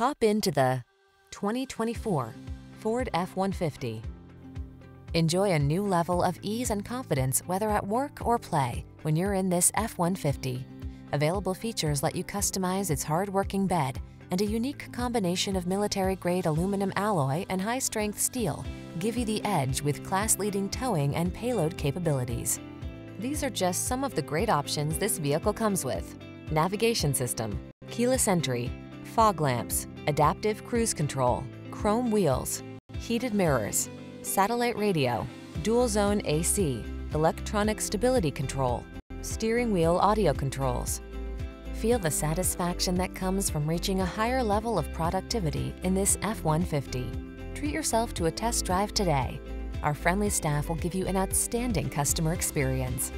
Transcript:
Hop into the 2024 Ford F-150. Enjoy a new level of ease and confidence whether at work or play when you're in this F-150. Available features let you customize its hard-working bed and a unique combination of military-grade aluminum alloy and high-strength steel give you the edge with class-leading towing and payload capabilities. These are just some of the great options this vehicle comes with. Navigation system, keyless entry, fog lamps, adaptive cruise control, chrome wheels, heated mirrors, satellite radio, dual zone AC, electronic stability control, steering wheel audio controls. Feel the satisfaction that comes from reaching a higher level of productivity in this F-150. Treat yourself to a test drive today. Our friendly staff will give you an outstanding customer experience.